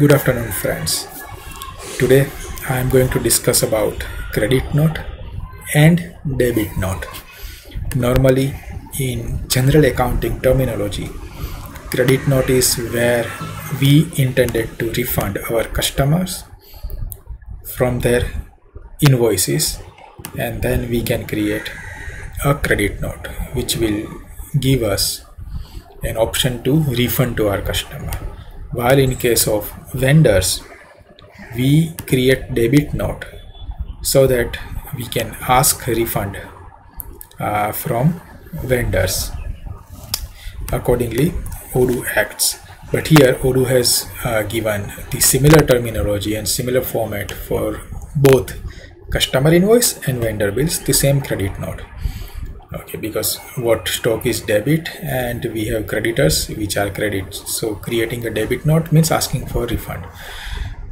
Good afternoon friends. Today I am going to discuss about credit note and debit note. Normally in general accounting terminology, credit note is where we intended to refund our customers from their invoices and then we can create a credit note which will give us an option to refund to our customer while in case of vendors we create debit note so that we can ask refund uh, from vendors. Accordingly odoo acts. But here odoo has uh, given the similar terminology and similar format for both customer invoice and vendor bills the same credit note okay because what stock is debit and we have creditors which are credits. So creating a debit note means asking for refund.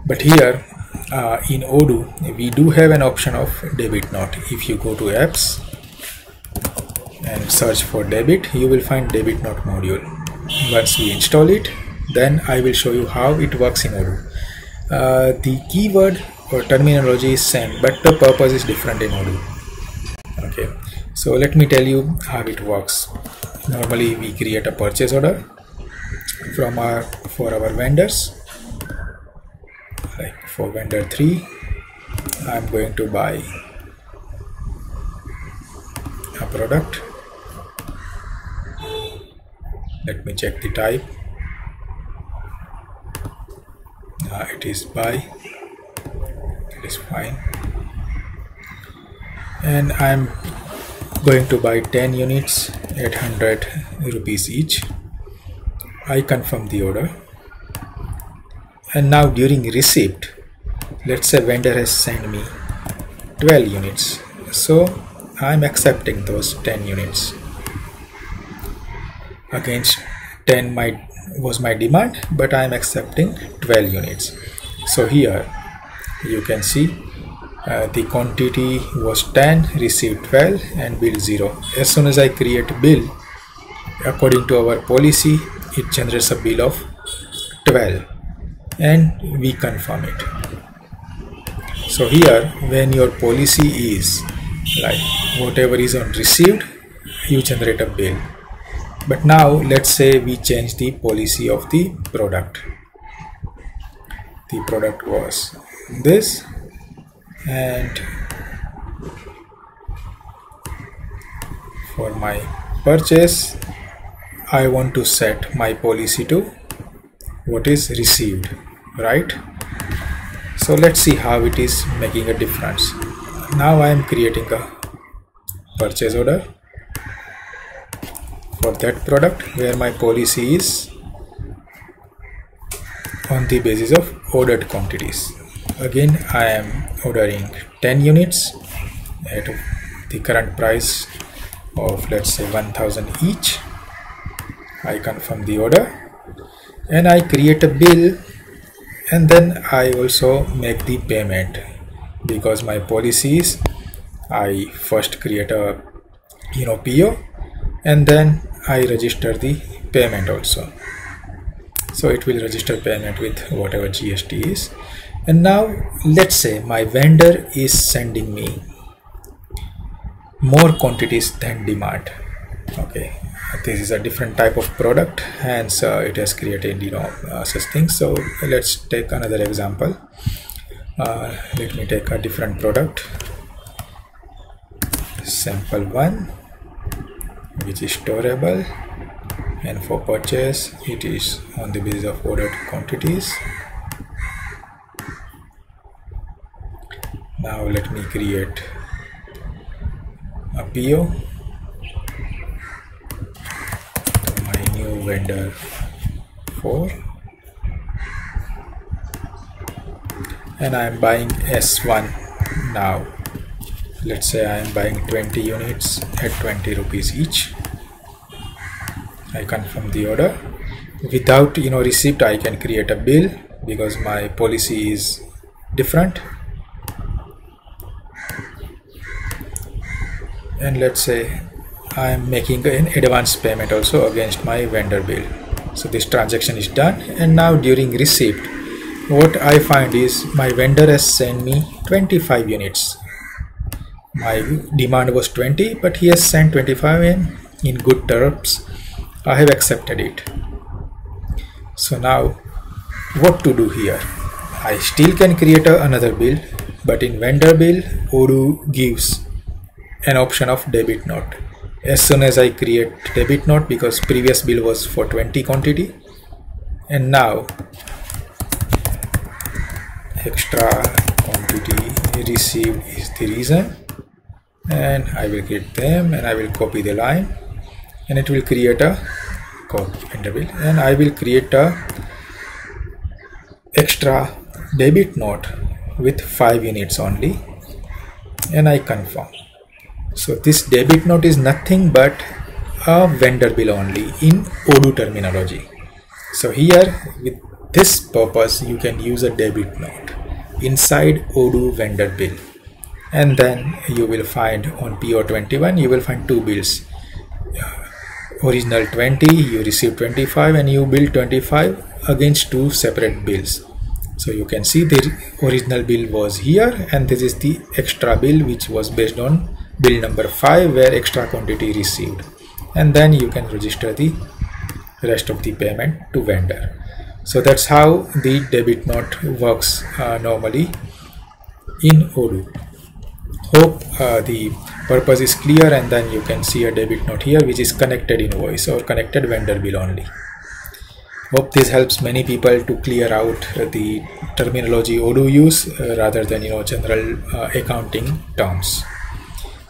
But here uh, in odoo we do have an option of debit note. If you go to apps and search for debit you will find debit note module. Once we install it then i will show you how it works in odoo. Uh, the keyword or terminology is same but the purpose is different in odoo okay. So let me tell you how it works. Normally we create a purchase order from our for our vendors. Like for vendor 3 I'm going to buy a product. Let me check the type. Uh, it is buy. It is fine and I'm going to buy 10 units 800 rupees each. I confirm the order. And now during receipt let's say vendor has sent me 12 units. So I'm accepting those 10 units. Against 10 my was my demand but I'm accepting 12 units. So here you can see uh, the quantity was 10 received 12 and bill 0 as soon as I create bill according to our policy it generates a bill of 12 and we confirm it. So here when your policy is like whatever is on received you generate a bill. But now let's say we change the policy of the product. The product was this and for my purchase I want to set my policy to what is received right? So let's see how it is making a difference. Now I am creating a purchase order for that product where my policy is on the basis of ordered quantities again I am ordering 10 units at the current price of let's say 1000 each. I confirm the order. And I create a bill and then I also make the payment. Because my policy is I first create a you know PO and then I register the payment also. So it will register payment with whatever GST is and now let's say my vendor is sending me more quantities than demand. Okay this is a different type of product hence uh, it has created you know uh, such things. So let's take another example. Uh, let me take a different product. Sample one which is storable and for purchase it is on the basis of ordered quantities now let me create a PO my new vendor 4 and I am buying S1 now. Let's say I am buying 20 units at 20 rupees each. I confirm the order. Without you know receipt I can create a bill because my policy is different and let's say I am making an advance payment also against my vendor bill. So this transaction is done. And now during receipt what I find is my vendor has sent me 25 units. My demand was 20 but he has sent 25 in in good terms. I have accepted it. So now what to do here? I still can create another bill but in vendor bill Odoo gives an option of debit note. As soon as I create debit note because previous bill was for 20 quantity and now extra quantity received is the reason and I will get them and I will copy the line and it will create a copy interval and I will create a extra debit note with 5 units only and I confirm so this debit note is nothing but a vendor bill only in Odoo terminology. So here with this purpose you can use a debit note inside Odoo vendor bill. And then you will find on PO21 you will find two bills. Uh, original 20 you receive 25 and you bill 25 against two separate bills. So you can see the original bill was here and this is the extra bill which was based on bill number 5 where extra quantity received. And then you can register the rest of the payment to vendor. So that's how the debit note works uh, normally in Odoo. Hope uh, the purpose is clear and then you can see a debit note here which is connected invoice or connected vendor bill only. Hope this helps many people to clear out the terminology Odoo use uh, rather than you know general uh, accounting terms